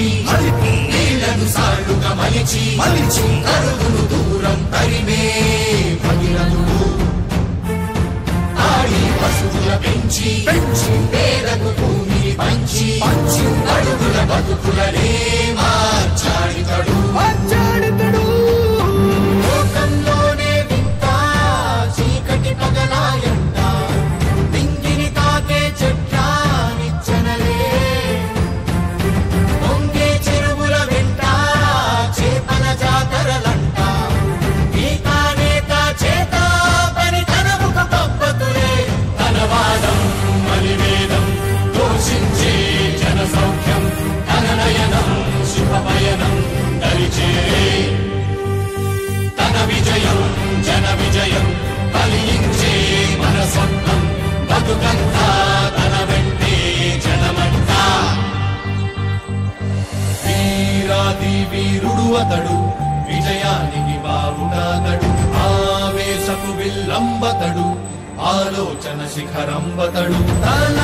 మలిపి మలిపి నీళ్ళను సాళ్ళుగా మలిచి మలిచి కరుగును దూరం తరిమే ఆడి పశువుల పెంచి పెంచి. పేదకు భూమిని పంచి పంచి. అడుగుల బతుకులనే వీరాది వీరుడు అతడు విజయానికి బావుటాతడు ఆవేశపు విల్లంబతడు ఆలోచన శిఖరంబతడు. తన